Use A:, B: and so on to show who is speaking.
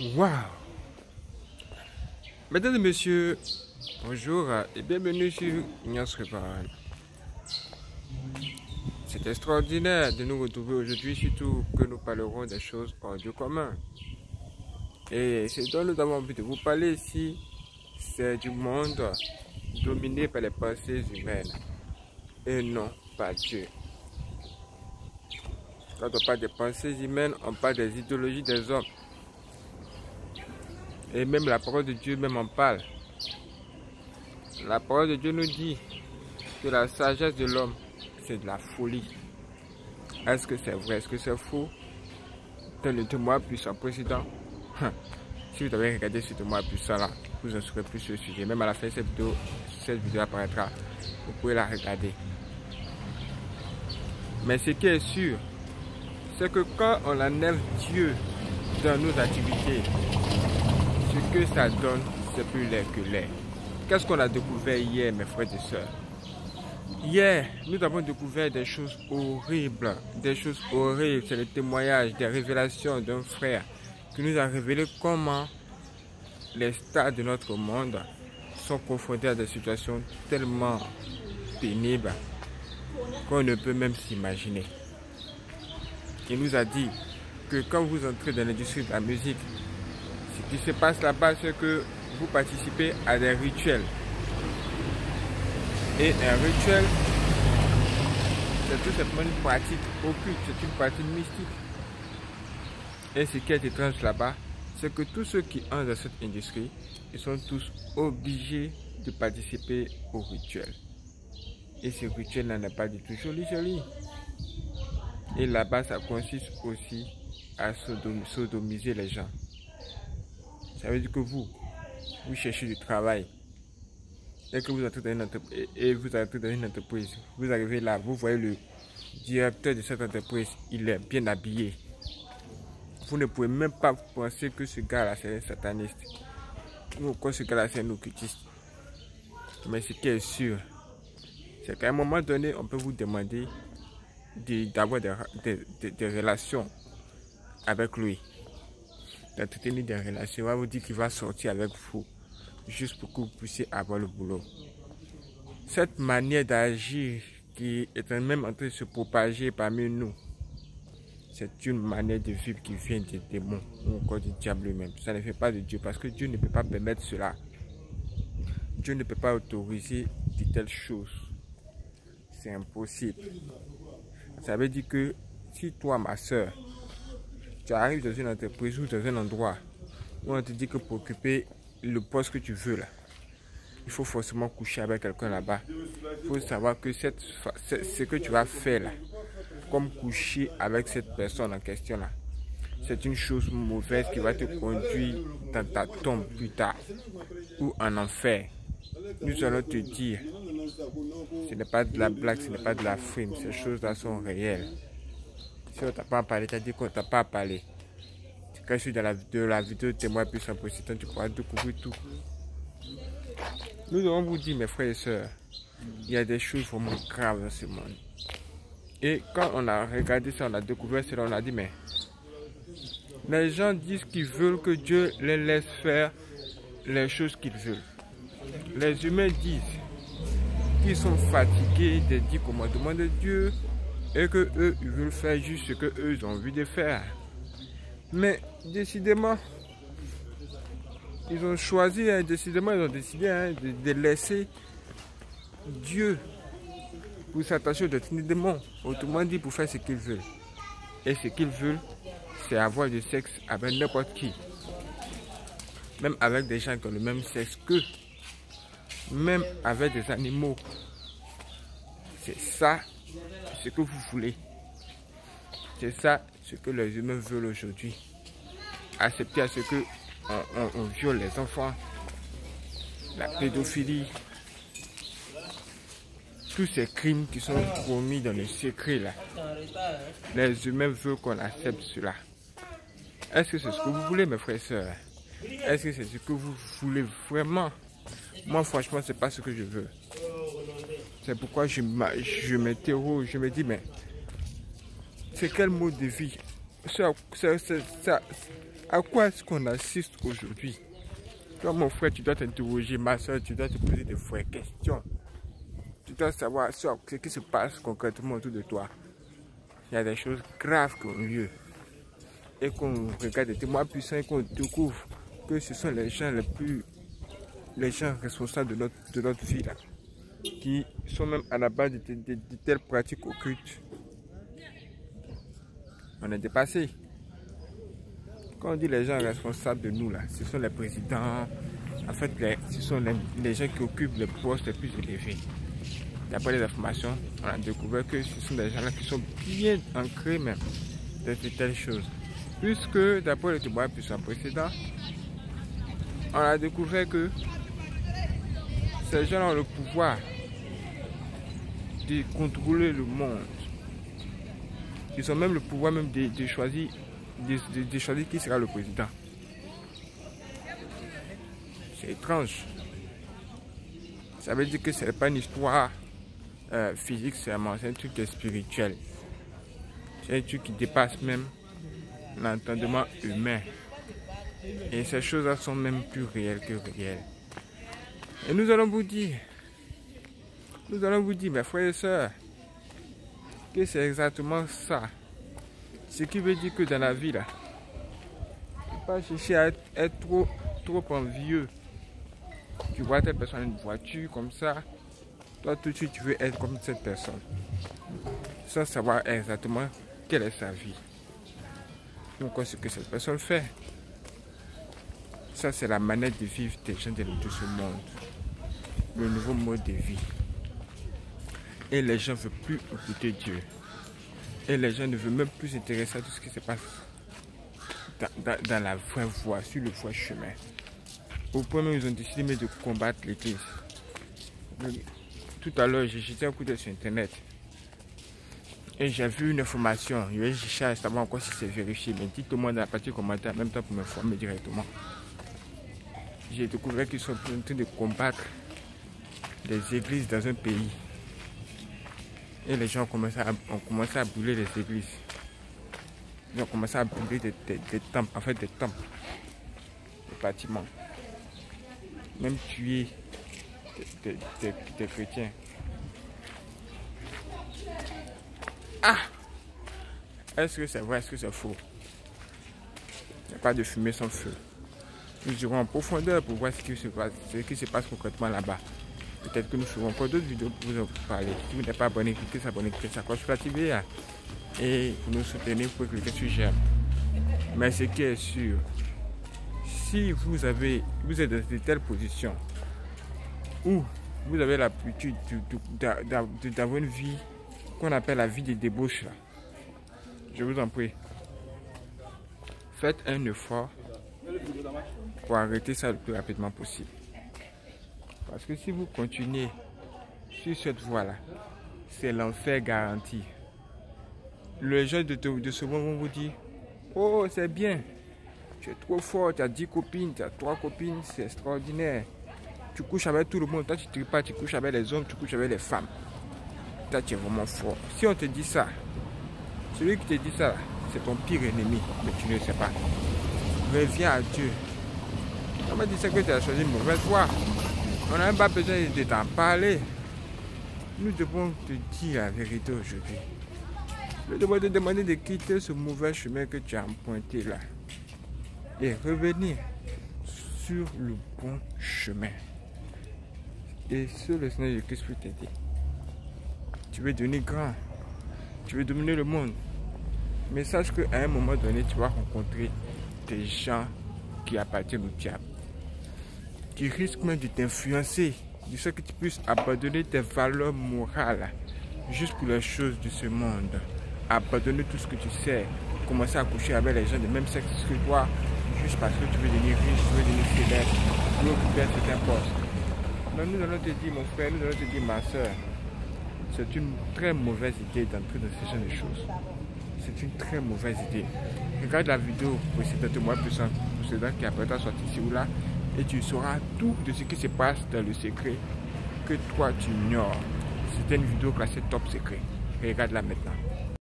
A: Waouh Mesdames et messieurs, bonjour et bienvenue sur Ignace Réparable. C'est extraordinaire de nous retrouver aujourd'hui, surtout que nous parlerons des choses hors du commun. Et ce dont nous avons envie de vous parler ici, c'est du monde dominé par les pensées humaines et non par Dieu. Quand on parle des pensées humaines, on parle des idéologies des hommes. Et même la parole de Dieu même en parle. La parole de Dieu nous dit que la sagesse de l'homme, c'est de la folie. Est-ce que c'est vrai? Est-ce que c'est faux? Tel le témoin puissant président. Hein. Si vous avez regardé ce témoin puissant là, vous en saurez plus sur le sujet. Même à la fin de cette vidéo, cette vidéo apparaîtra. Vous pouvez la regarder. Mais ce qui est sûr, c'est que quand on enlève Dieu dans nos activités, que ça donne, c'est plus l'air que l'air. Qu'est-ce qu'on a découvert hier, mes frères et sœurs? Hier, nous avons découvert des choses horribles, des choses horribles. C'est le témoignage, des révélations d'un frère qui nous a révélé comment les stars de notre monde sont confrontés à des situations tellement pénibles qu'on ne peut même s'imaginer. Il nous a dit que quand vous entrez dans l'industrie de la musique, ce qui se passe là-bas, c'est que vous participez à des rituels. Et un rituel, c'est tout simplement une pratique occulte, c'est une pratique mystique. Et ce qui est étrange là-bas, c'est que tous ceux qui entrent dans cette industrie, ils sont tous obligés de participer au rituel. Et ce rituel n'est pas du tout joli, joli. Et là-bas, ça consiste aussi à sodomiser les gens. Ça veut dire que vous, vous cherchez du travail et que vous entrez dans une entreprise, vous dans une entreprise. Vous arrivez là, vous voyez le directeur de cette entreprise, il est bien habillé. Vous ne pouvez même pas penser que ce gars-là, c'est un sataniste. Ou que ce gars-là, c'est un occultiste. Mais ce qui est sûr, c'est qu'à un moment donné, on peut vous demander d'avoir des, relations avec lui. D'entretenir des relations. On va vous dire qu'il va sortir avec vous. Juste pour que vous puissiez avoir le boulot. Cette manière d'agir qui est même en train de se propager parmi nous, c'est une manière de vivre qui vient des démons ou encore du diable lui-même. Ça ne fait pas de Dieu parce que Dieu ne peut pas permettre cela. Dieu ne peut pas autoriser de telles choses. C'est impossible. Ça veut dire que si toi, ma soeur, tu arrives dans une entreprise ou dans un endroit où on te dit que pour occuper le poste que tu veux là, il faut forcément coucher avec quelqu'un là-bas. Il faut savoir que ce que tu vas faire là, comme coucher avec cette personne en question là, c'est une chose mauvaise qui va te conduire dans ta tombe plus tard ou en enfer. Nous allons te dire, ce n'est pas de la blague, ce n'est pas de la frime, ces choses-là sont réelles. Si on t'a pas parlé, t'as dit qu'on t'a pas parlé. Quand je suis dans la, de la vidéo témoin puissant président, tu pourras découvrir tout. Nous devons vous dire, mes frères et sœurs, il y a des choses vraiment graves dans ce monde. Et quand on a regardé ça, on a découvert cela, on a dit, mais les gens disent qu'ils veulent que Dieu les laisse faire les choses qu'ils veulent. Les humains disent qu'ils sont fatigués des dix commandements de Dieu et que eux, ils veulent faire juste ce que eux ils ont envie de faire. Mais décidément, ils ont choisi, hein, décidément, ils ont décidé hein, de, laisser Dieu pour s'attacher aux des démons. Autrement dit, pour faire ce qu'ils veulent. Et ce qu'ils veulent, c'est avoir du sexe avec n'importe qui. Même avec des gens qui ont le même sexe qu'eux. Même avec des animaux. C'est ça ce que vous voulez. C'est ça ce que les humains veulent aujourd'hui. Accepter à ce que on, viole les enfants, la pédophilie, tous ces crimes qui sont commis dans le secret là. Les humains veulent qu'on accepte cela. Est-ce que c'est ce que vous voulez, mes frères et sœurs? Est-ce que c'est ce que vous voulez vraiment? Moi, franchement, c'est pas ce que je veux. C'est pourquoi je m'interroge, je me dis, mais c'est quel mode de vie? À quoi est-ce qu'on assiste aujourd'hui? Toi, mon frère, tu dois t'interroger, ma soeur, tu dois te poser des vraies questions. Tu dois savoir ce qui se passe concrètement autour de toi. Il y a des choses graves qui ont lieu. Et qu'on regarde des témoins puissants et qu'on découvre que ce sont les gens les plus les gens responsables de notre, de notre vie là, qui sont même à la base de, telles pratiques occultes. On est dépassé. Quand on dit les gens responsables de nous, là, ce sont les présidents, en fait, ce sont les, gens qui occupent les postes les plus élevés. D'après les informations, on a découvert que ce sont des gens-là qui sont bien ancrés même dans de telles choses. Puisque, d'après le puissant précédent, on a découvert que ces gens ont le pouvoir de contrôler le monde. Ils ont même le pouvoir même de choisir de, choisir qui sera le président. C'est étrange. Ça veut dire que ce n'est pas une histoire euh, physique c'est un truc spirituel. C'est un truc qui dépasse même l'entendement humain. Et ces choses-là sont même plus réelles que réelles. Et nous allons vous dire, nous allons vous dire, mes frères et sœurs, que c'est exactement ça ce qui veut dire que dans la vie, là, ne pas chercher à être, trop, trop envieux. Tu vois telle personne une voiture comme ça, toi tout de suite tu veux être comme cette personne. Sans savoir exactement quelle est sa vie. Donc ce que cette personne fait? Ça c'est la manière de vivre des gens de ce monde. Le nouveau mode de vie. Et les gens ne veulent plus écouter Dieu. Et les gens ne veulent même plus s'intéresser à tout ce qui se passe dans, la vraie voie, sur le vrai chemin. Au point où ils ont décidé de combattre l'église. Tout à l'heure, j'ai jeté un sur internet. Et j'ai vu une information. Je vais chercher à savoir encore si c'est vérifié. Mais dites-moi dans la partie commentaire en même temps pour m'informer directement. J'ai découvert qu'ils sont en train de combattre les églises dans un pays. Et les gens ont commencé à, brûler les églises. Ils ont commencé à brûler des, temples, en fait des temples, des bâtiments. Même tuer des, chrétiens. Ah Est-ce que c'est vrai, est-ce que c'est faux? Il n'y a pas de fumée sans feu. Nous irons en profondeur pour voir ce qui se passe concrètement là-bas. Peut-être que nous ferons encore d'autres vidéos pour vous en parler. Si vous n'êtes pas abonné, cliquez sur abonner, cliquez sur la cloche pour l'activer. Hein. Et pour nous soutenir, vous pouvez cliquer sur j'aime. Mais ce qui est sûr, si vous avez, vous êtes dans de telles positions où vous avez l'habitude d'avoir une vie qu'on appelle la vie des débauches, je vous en prie, faites un effort pour arrêter ça le plus rapidement possible. Parce que si vous continuez sur cette voie-là, c'est l'enfer garanti. Les gens de, de ce monde vont vous dire Oh, c'est bien, tu es trop fort, tu as 10 copines, tu as 3 copines, c'est extraordinaire. Tu couches avec tout le monde, toi tu ne pas, tu couches avec les hommes, tu couches avec les femmes. Toi tu es vraiment fort. Si on te dit ça, celui qui te dit ça, c'est ton pire ennemi, mais tu ne sais pas. Reviens à Dieu. On m'a dit ça que tu as choisi une mauvaise voie. On n'a même pas besoin de t'en parler. Nous devons te dire la vérité aujourd'hui. Nous devons te demander de quitter ce mauvais chemin que tu as emprunté là. Et revenir sur le bon chemin. Et sur le Seigneur Jésus-Christ peut t'aider. Tu veux devenir grand. Tu veux dominer le monde. Mais sache qu'à un moment donné, tu vas rencontrer des gens qui appartiennent au diable qui risque même de t'influencer, de ce que tu puisses abandonner tes valeurs morales juste pour les choses de ce monde. Abandonner tout ce que tu sais, commencer à coucher avec les gens de même sexe que toi, juste parce que tu veux devenir riche, tu veux devenir célèbre, tu veux occuper un certain poste. Mais nous allons te dire, mon frère, nous allons te dire, ma soeur, c'est une très mauvaise idée d'entrer dans ce genre de choses. C'est une très mauvaise idée. Regarde la vidéo précédente, moi, plus précédent qui après ta sortie ici ou là, et tu sauras tout de ce qui se passe dans le secret que toi tu ignores. C'est une vidéo classée top secret. Regarde-la maintenant.